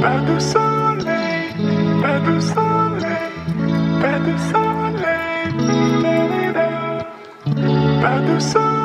pas de soleil, pas de soleil, pas de soleil, pas de soleil,